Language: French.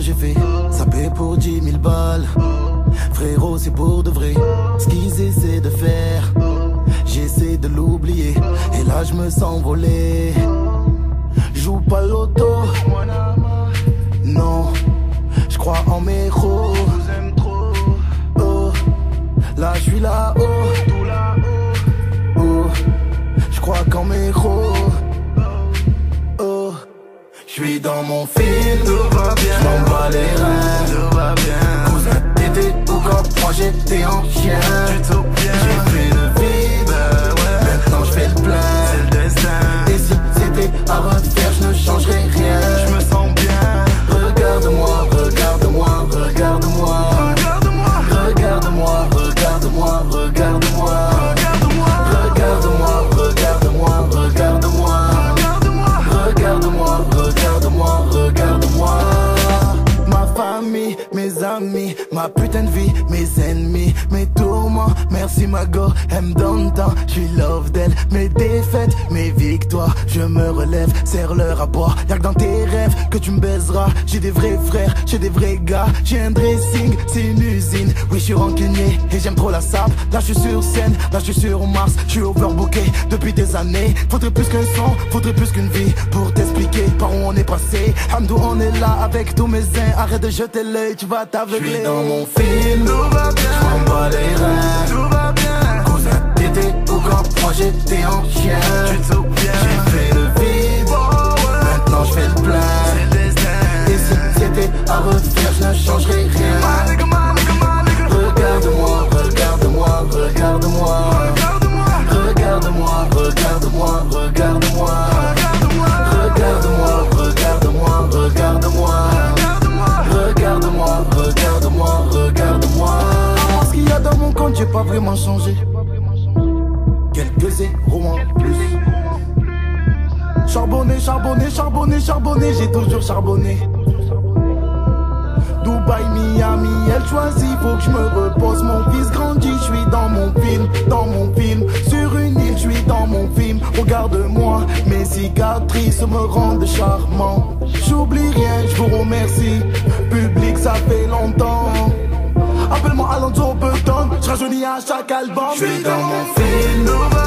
j'ai fait. Paie pour 10 000 balles. Frérot c'est pour de vrai. Ce qu'ils essaient de faire J'essaie de l'oublier. Et là je me sens volé. Joue pas l'auto. Non Je crois en mes héros Oh Là je suis là-haut. Oh Je crois qu'en mes héros Oh je suis dans mon film, ma putain de vie, mes ennemis, mes tourments. Merci ma go, elle me donne tant. J'suis love d'elle, mes défaites, mes victoires. Je me relève, serre-leur à boire. Y'a que dans tes rêves que tu me baiseras. J'ai des vrais frères, j'ai des vrais gars. J'ai un dressing, c'est une usine. Oui, je suis rancunier et j'aime trop la sable. Là, je suis sur scène, là, je suis sur Mars. Je suis overbooké depuis des années. Faudrait plus qu'un son, faudrait plus qu'une vie pour t'expliquer passé. Hamdou, on est là avec tous mes zins. Arrête de jeter l'œil, tu vas t'aveugler. J'suis dans mon film, tout va j'ai pas vraiment changé. Quelques zéros en plus. Charbonné, charbonné, charbonné, charbonné, j'ai toujours charbonné. Dubaï, Miami, elle choisit, faut que je me repose. Mon fils grandit, je suis dans mon film, dans mon film. Sur une île, je suis dans mon film. Regarde-moi, mes cicatrices me rendent charmant. J'oublie rien, je vous remercie. À chaque album. Je suis dans mon film,